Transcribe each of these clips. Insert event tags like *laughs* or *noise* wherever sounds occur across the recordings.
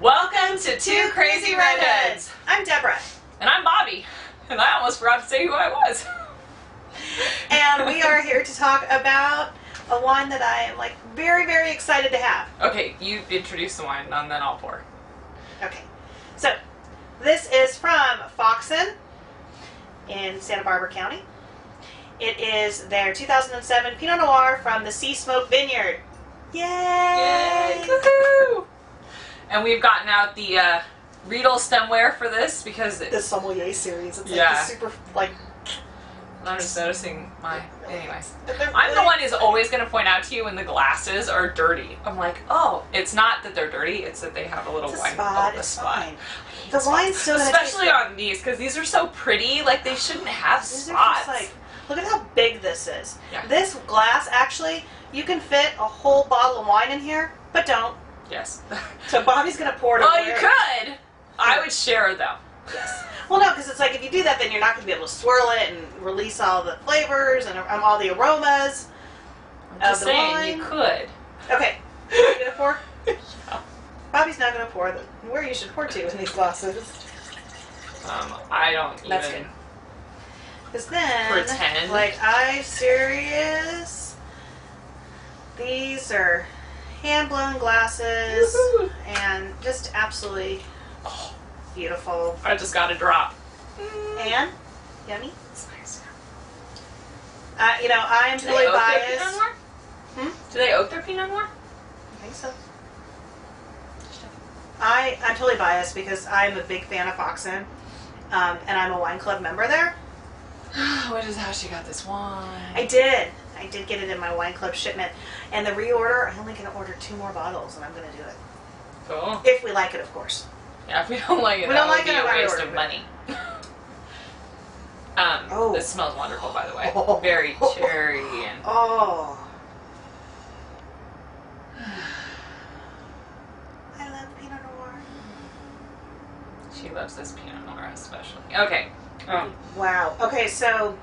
Welcome to Two Crazy Redheads. I'm Debra, And I'm Bobby. And I almost forgot to say who I was. and we are *laughs* here to talk about a wine that I am like very, very excited to have. Okay, you introduce the wine and then I'll pour. Okay, so this is from Foxen in Santa Barbara County. It is their 2007 Pinot Noir from the Sea Smoke Vineyard. Yay! Yay! And we've gotten out the uh, Riedel stemware for this because it, The sommelier series. It's like Yeah. the super like. I'm just noticing my. Anyways. I'm the one who's always going to point out to you when the glasses are dirty. I'm like, oh, it's not that they're dirty, it's that they have a little It's a wine. spot. oh, the spot. The wine's still Especially on these, because these are so pretty. Like, they shouldn't have These are spots. just like, look at how big this is. Yeah. This glass, actually, you can fit a whole bottle of wine in here, but don't. Yes. *laughs* So Bobby's gonna pour it Oh, you could. I would share, it though. Yes. Well, no, because it's like if you do that, then you're not gonna be able to swirl it and release all the flavors and um, all the aromas. I'm Of the saying, you could. Okay. You gonna *laughs* pour? Bobby's not gonna pour the where you should pour to in these glasses. Um, I don't even. That's good. Because then, Pretend. like, I serious. These are hand blown glasses Woohoo. and just absolutely Oh, beautiful. I just got a drop. And yummy. It's nice. Uh, you know, I am Do totally oak their Pinot biased. Noir? Hmm? Do they oak their Pinot Noir? I think so. I I'm totally biased because I'm a big fan of Foxen, um, and I'm a wine club member there. *sighs* Which is how she got this wine? I did. I did get it in my wine club shipment, and the reorder. I'm only going to order two more bottles, and I'm going to do it Cool. if we like it, of course. Yeah, if we don't like it, We don't like it, a waste order of money. *laughs* um, Oh. this smells wonderful, by the way. Oh. Very *laughs* cherry and Oh. I love Pinot Noir. she loves this Pinot Noir especially. Okay. Um, Wow. Okay, so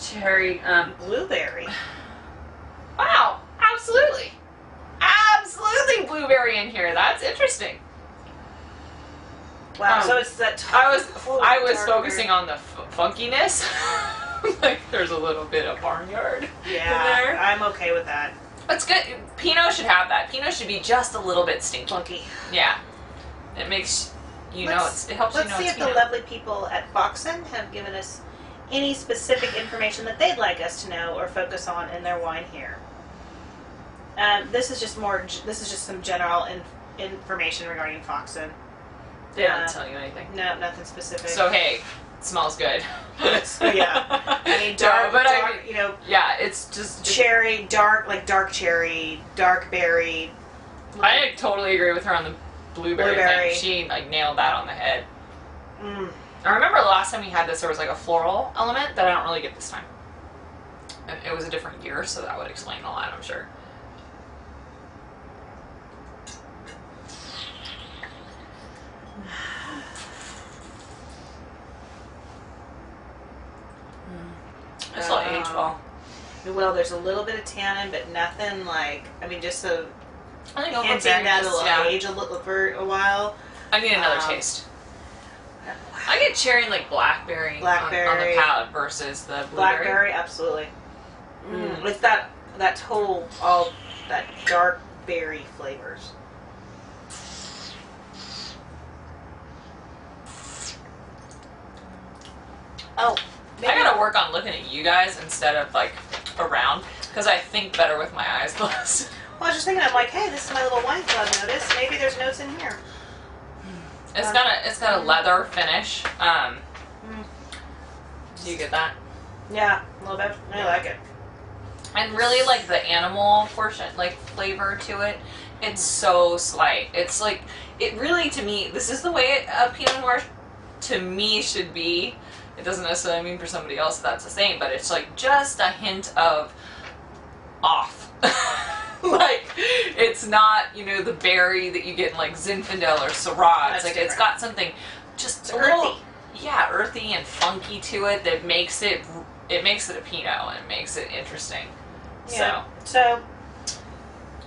cherry. Um, blueberry. wow. Absolutely. Absolutely blueberry in here. That's interesting. Wow. Um, so it's that. I was I was focusing on the f- funkiness. *laughs* like there's a little bit of barnyard. Yeah, there. I'm okay with that. That's good. Pinot should have that. Pinot should be just a little bit stinky. Funky. Yeah. It makes you know Let's- it's, it helps you Let's know see it's if the lovely people at Foxen have given us any specific information that they'd like us to know or focus on in their wine here. Um, this is just more. This is just some general in, information regarding Foxen. They don't uh, tell you anything. No, nothing specific. So hey, smells good. So, yeah. *laughs* I mean, No, dark, but I mean- you know, yeah, it's just cherry, dark, like dark cherry, dark berry. I totally agree with her on the blueberry, Blueberry. thing. She like nailed that on the head. Mm. I remember the last time we had this, there was like a floral element that I don't really get this time. And it was a different year, so that would explain a lot, I'm sure. This will age well. Well, there's a little bit of tannin, but nothing like. I mean, just so I think hinting that it'll yeah. age a little for a while. I need another um, taste. I get cherry and like blackberry, on- on, the palate versus the blueberry. Blackberry, absolutely. Mm. Mm. It's that that whole all that dark berry flavors. Oh, I gotta work on looking at you guys instead of like around because I think better with my eyes *laughs* closed. Well, I was just thinking, I'm like, hey, this is my little wine club notice. Maybe there's notes in here. It's got a it's got a leather finish. Um, Mm. do you get that? Yeah, a little bit. I like it. And really like the animal portion, like flavor to it. It's so slight. It's like it really to me. This is the way a Pinot Noir to me should be. It doesn't necessarily mean for somebody else that's the same, but it's like just a hint of off. *laughs* like it's not you know the berry that you get in like Zinfandel or Syrah. It's like it's different. got something just It's a little earthy. yeah earthy and funky to it that makes it it makes it a Pinot and it makes it interesting. Yeah. So,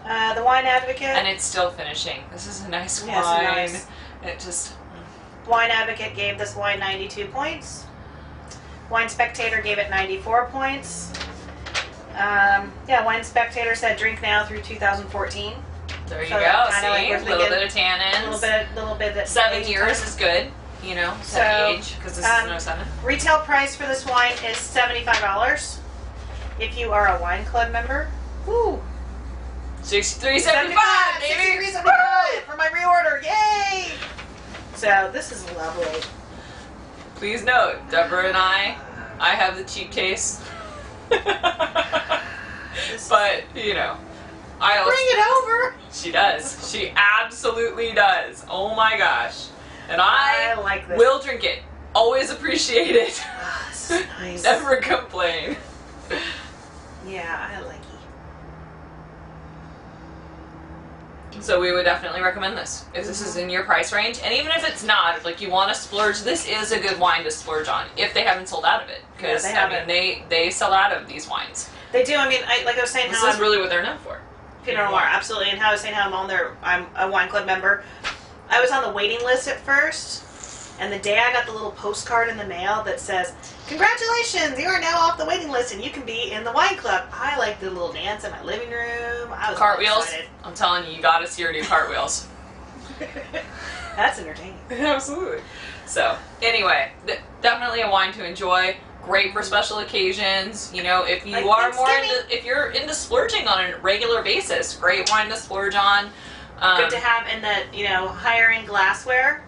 Uh, the Wine Advocate. and it's still finishing. This is a nice Yeah, it's wine. nice. It just Wine Advocate gave this wine 92 points. Wine Spectator gave it 94 points. Um, yeah, Wine Spectator said drink now through 2014. there you So, go. See, like a little bit of tannins. A little bit, little bit that Seven years time. is good. You know, So, age because this um, is no seven. Retail price for this wine is $75. If you are a wine club member, woo, Sixty-three seventy-five, baby. 63.75 for my reorder. Yay! So this is lovely. Please note, Debra and I, I have the cheap taste. *laughs* *laughs* But you know, I also Bring it over. She does. She absolutely does. Oh my gosh. And I I like this. will drink it. Always appreciate it. This ah, *laughs* nice. Never complain. Yeah, I like it. So we would definitely recommend this if this is in your price range, and even if it's not, if like you want to splurge, this is a good wine to splurge on if they haven't sold out of it. Because Yeah, they I mean, they they sell out of these wines. They do. I mean, I, like I was saying, This is I'm really what they're known for. Pinot Noir, absolutely, and how I was saying how I'm on their, I'm a wine club member. I was on the waiting list at first, and the day I got the little postcard in the mail that says, "Congratulations, you are now off the waiting list, and you can be in the wine club." I like the little dance in my living room. I was Cartwheels. excited. I'm telling you, you gotta see her do cartwheels. *laughs* *laughs* That's entertaining. Absolutely. So, anyway, th- definitely a wine to enjoy. Great for special occasions. You know, if you Like are more into, if you're into splurging on a regular basis, great wine to splurge on. Um, Good to have in the you know higher end glassware.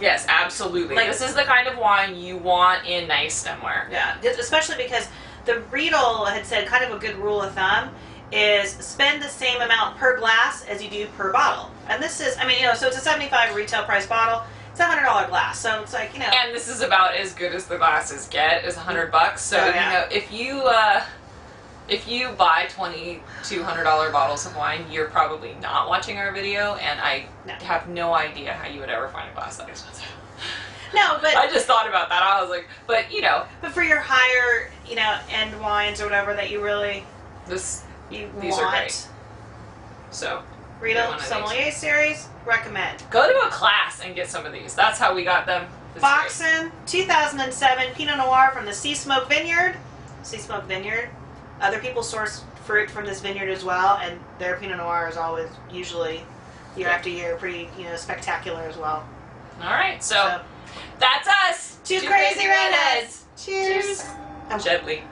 Yes, absolutely. Like- this is the kind of wine you want in nice stemware. Yeah, especially because the Riedel had said kind of a good rule of thumb is spend the same amount per glass as you do per bottle. And this is, I mean, you know, so it's a 75 retail price bottle. It's a hundred dollar glass, so it's like you know, And this is about as good as the glasses get, is a hundred bucks. So Oh, you know, if you uh, if you buy twenty two hundred dollar bottles of wine, you're probably not watching our video, and I No. have no idea how you would ever find a glass that expensive. *laughs* no, but I just thought about that. I was like, but you know, but for your higher, you know, end wines or whatever that you really this you These are great. so these. Sommelier Series recommend. go to a class and get some of these. That's how we got them. Foxen 2007 Pinot Noir from the Sea Smoke Vineyard. Sea Smoke Vineyard. Other people source fruit from this vineyard as well, and their Pinot Noir is always usually year Yeah. after year pretty you know spectacular as well. All right, so, So, that's us. two, crazy, redheads. Cheers. Cheers. Oh. Gently.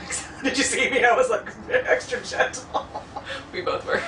*laughs* Did you see me? I was like *laughs* extra gentle. We both were.